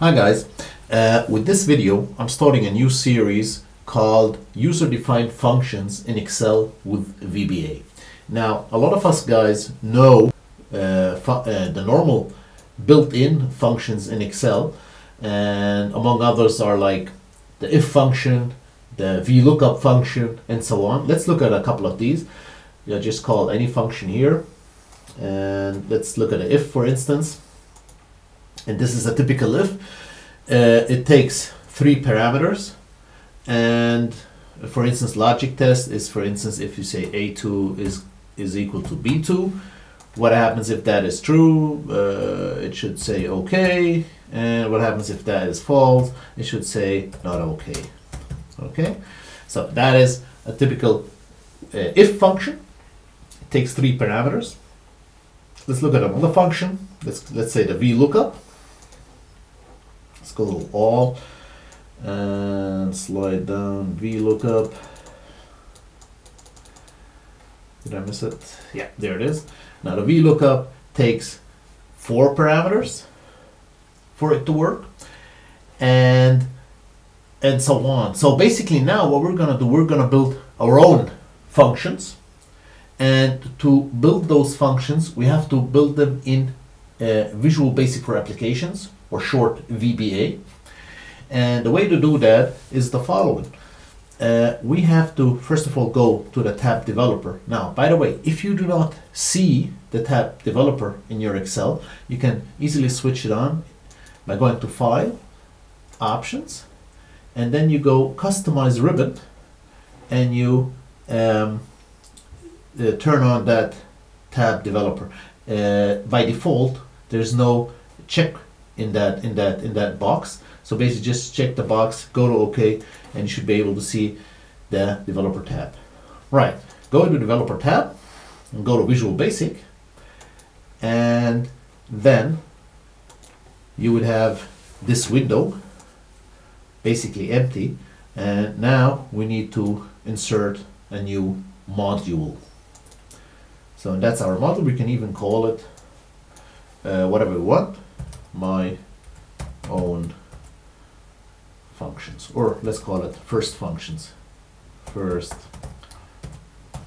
Hi guys, uh, with this video I'm starting a new series called User-Defined Functions in Excel with VBA. Now a lot of us guys know uh, uh, the normal built-in functions in Excel and among others are like the if function, the VLOOKUP function and so on. Let's look at a couple of these. Just call any function here and let's look at the if for instance and this is a typical if. Uh, it takes three parameters, and for instance, logic test is for instance if you say a2 is is equal to b2. What happens if that is true? Uh, it should say okay. And what happens if that is false? It should say not okay. Okay, so that is a typical uh, if function. It takes three parameters. Let's look at another function. Let's let's say the VLOOKUP. Go all and slide down VLOOKUP. Did I miss it? Yeah, there it is. Now the VLOOKUP takes four parameters for it to work and and so on. So basically now what we're gonna do, we're gonna build our own functions and to build those functions we have to build them in uh, Visual Basic for Applications or short VBA. And the way to do that is the following. Uh, we have to first of all go to the tab developer. Now, by the way, if you do not see the tab developer in your Excel, you can easily switch it on by going to File, Options, and then you go Customize Ribbon, and you um, uh, turn on that tab developer. Uh, by default, there's no check in that in that in that box. So basically, just check the box, go to OK, and you should be able to see the developer tab. Right, go to developer tab and go to Visual Basic, and then you would have this window basically empty. And now we need to insert a new module. So that's our model. We can even call it uh, whatever we want. My own functions, or let's call it first functions. First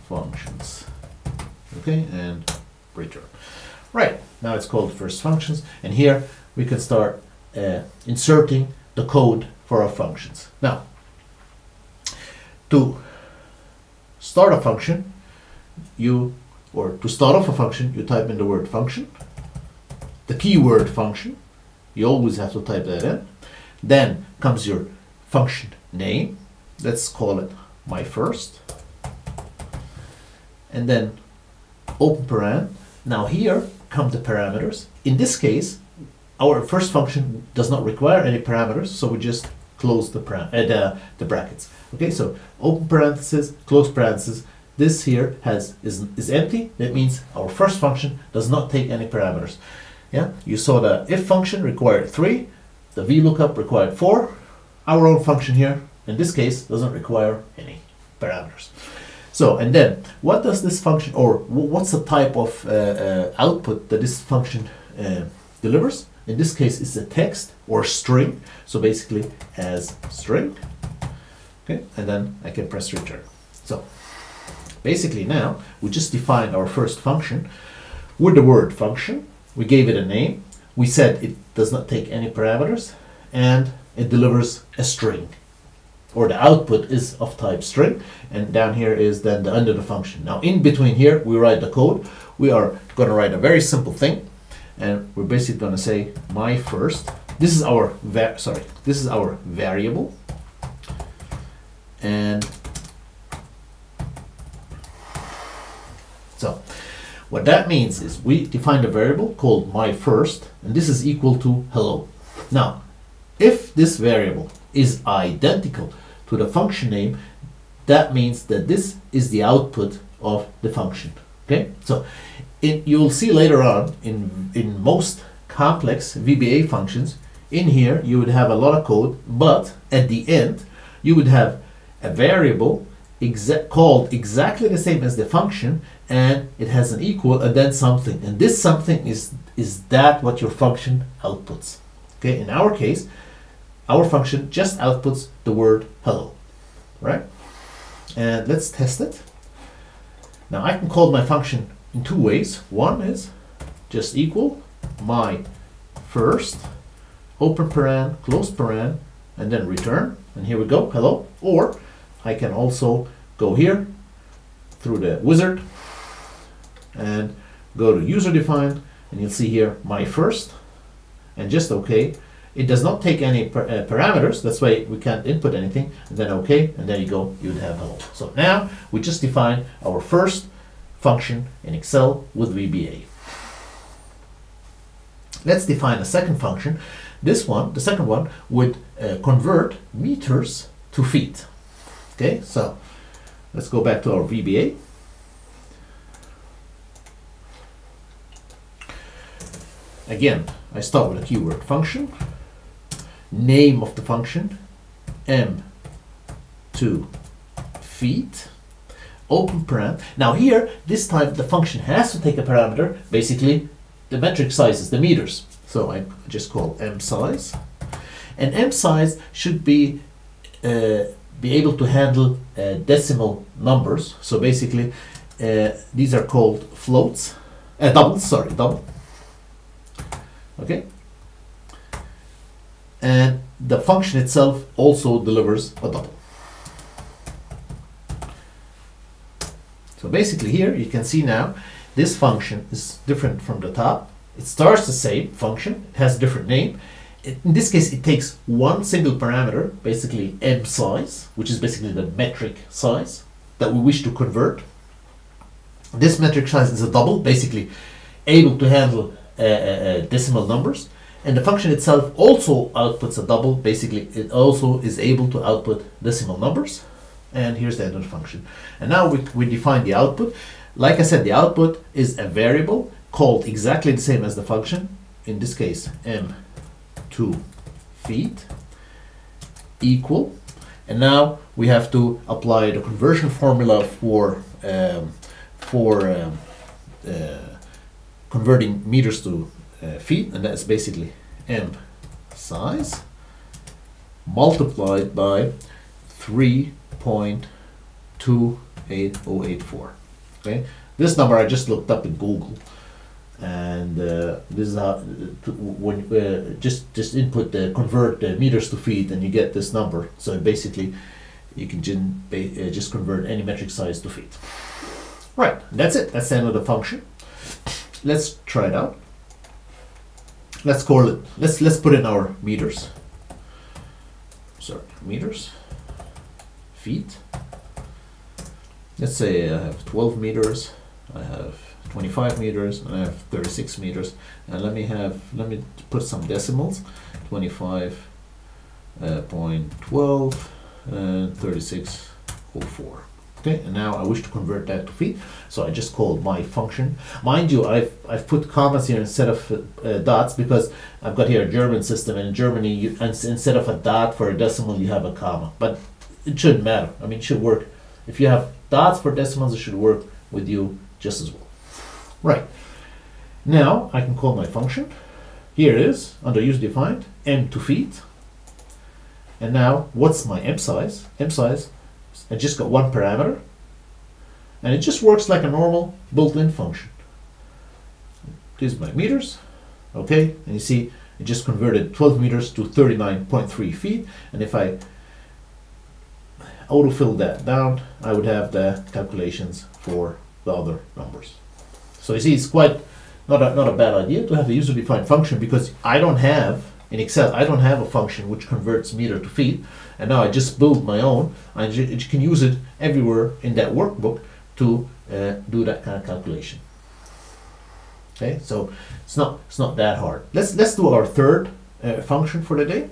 functions. Okay, and return. Right now it's called first functions, and here we can start uh, inserting the code for our functions. Now, to start a function, you or to start off a function, you type in the word function, the keyword function, you always have to type that in. Then comes your function name, let's call it my first, and then open param. Now here come the parameters. In this case, our first function does not require any parameters, so we just close the, uh, the, the brackets. Okay, so open parentheses, close parentheses, this here has is, is empty. That means our first function does not take any parameters. Yeah, you saw the if function required three, the VLOOKUP required four. Our own function here, in this case, doesn't require any parameters. So, and then what does this function, or what's the type of uh, uh, output that this function uh, delivers? In this case, it's a text or string. So basically, as string. Okay, and then I can press return. So basically now we just defined our first function with the word function. We gave it a name. We said it does not take any parameters and it delivers a string or the output is of type string and down here is then the under the function. Now in between here we write the code. We are going to write a very simple thing and we're basically going to say my first. This is our sorry. This is our variable and So, what that means is we defined a variable called my first, and this is equal to hello. Now, if this variable is identical to the function name, that means that this is the output of the function. Okay, so you'll see later on in in most complex VBA functions, in here you would have a lot of code, but at the end you would have a variable exa- called exactly the same as the function and it has an equal and then something and this something is is that what your function outputs Okay, in our case, our function just outputs the word hello, right? And let's test it. Now I can call my function in two ways. One is just equal my first open paren, close paren, and then return. And here we go, hello. Or I can also go here through the wizard and go to user defined and you'll see here my first and just okay it does not take any uh, parameters. That's why we can't input anything and then okay and there you go. You would have hello so now we just define our first function in excel with vba. Let's define a second function. This one the second one would uh, convert meters to feet. Okay so let's go back to our vba Again, I start with a keyword function, name of the function, m to feet, open param. Now here, this time the function has to take a parameter, basically the metric sizes, the meters. So I just call m size. And m size should be uh, be able to handle uh, decimal numbers. So basically, uh, these are called floats, uh, doubles, sorry, double. Okay? And the function itself also delivers a double. So basically here you can see now this function is different from the top. It starts the same function, it has a different name. In this case it takes one single parameter, basically m size, which is basically the metric size that we wish to convert. This metric size is a double, basically able to handle decimal numbers. And the function itself also outputs a double. Basically, it also is able to output decimal numbers. And here's the end of the function. And now we, we define the output. Like I said, the output is a variable called exactly the same as the function. In this case, m to feet equal. And now we have to apply the conversion formula for um, for um, uh, converting meters to uh, feet, and that's basically m size multiplied by 3.28084. Okay, this number I just looked up in Google, and uh, this is how to, when uh, just just input the convert the meters to feet, and you get this number. So basically, you can just, uh, just convert any metric size to feet. Right, that's it. That's the end of the function let's try it out. Let's call it, let's, let's put in our meters. Sorry, meters, feet. Let's say I have 12 meters, I have 25 meters, and I have 36 meters. And let me have, let me put some decimals, 25 uh, point 12 and 36.04. Okay, and now I wish to convert that to feet, so I just call my function. Mind you, I've, I've put commas here instead of uh, dots because I've got here a German system, and in Germany, you, instead of a dot for a decimal, you have a comma. But it shouldn't matter. I mean, it should work. If you have dots for decimals, it should work with you just as well. Right. Now I can call my function. Here it is, under user defined, m to feet. And now, what's my m size? m size I just got one parameter and it just works like a normal built-in function. These my meters, okay, and you see it just converted 12 meters to 39.3 feet and if I autofill that down I would have the calculations for the other numbers. So you see it's quite not a, not a bad idea to have a user-defined function because I don't have in Excel I don't have a function which converts meter to feet and now I just build my own. I can use it everywhere in that workbook to uh, do that kind of calculation. Okay, so it's not it's not that hard. Let's let's do our third uh, function for the day,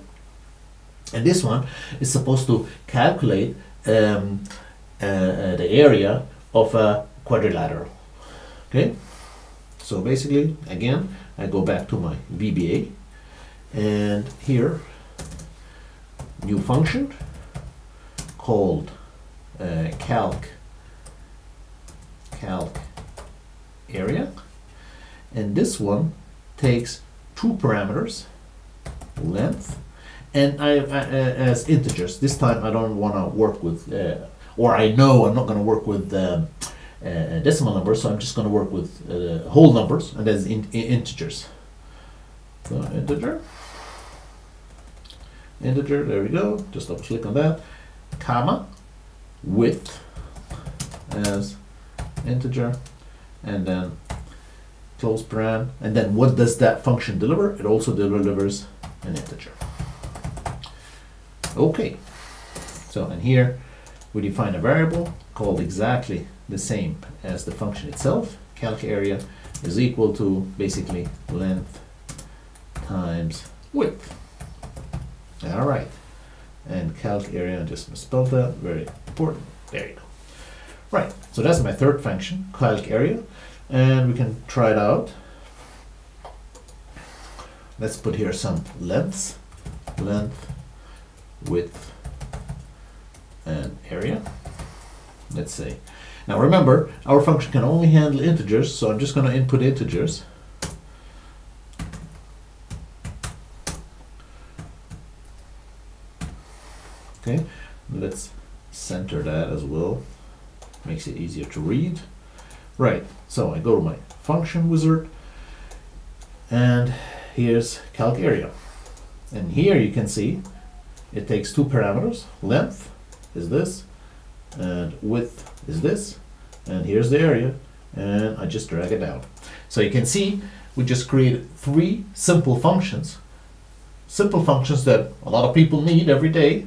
and this one is supposed to calculate um, uh, uh the area of a quadrilateral. Okay, so basically again I go back to my VBA, and here new function called uh, calc calc area and this one takes two parameters length, and I, uh, as integers. This time I don't want to work with, uh, or I know I'm not going to work with um, uh, decimal numbers, so I'm just going to work with uh, whole numbers and as in, in integers. So integer, integer. There we go. Just double click on that, comma, width as integer, and then close param, and then what does that function deliver? It also delivers an integer. Okay, so and here we define a variable called exactly the same as the function itself. Calc area is equal to basically length times width. All right, and calc area, I just misspelled that, very important. There you go. Right, so that's my third function, calc area and we can try it out. Let's put here some lengths, length, width, and area. Let's say. Now remember, our function can only handle integers, so I'm just going to input integers. Okay, let's center that as well. Makes it easier to read. Right, so I go to my function wizard and here's calc area. And here you can see it takes two parameters, length is this and width is this and here's the area and I just drag it down. So you can see we just created three simple functions, simple functions that a lot of people need every day,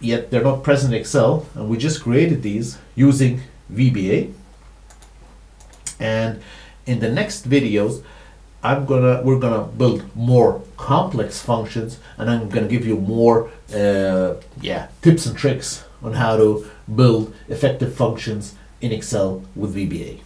yet they're not present in Excel and we just created these using VBA and in the next videos I'm gonna we're gonna build more complex functions and I'm gonna give you more uh, yeah tips and tricks on how to build effective functions in Excel with VBA.